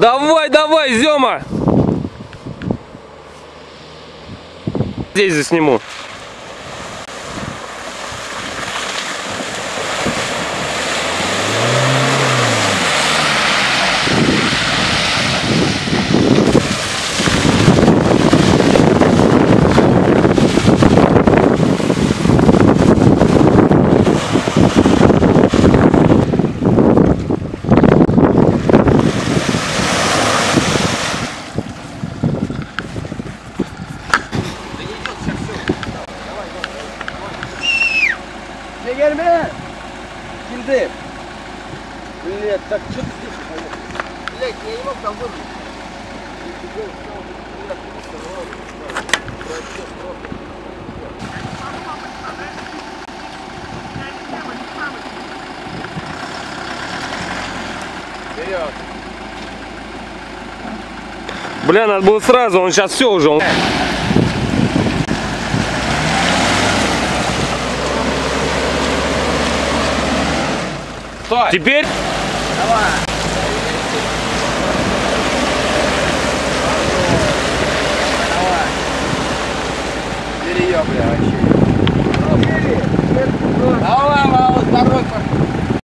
Давай, давай, Зема! Здесь засниму. Gelme? Şimdi. Millet tak çık. Millet neyi bak da vur. Бля, надо было сразу, он сейчас все уже. Стой. Теперь Давай.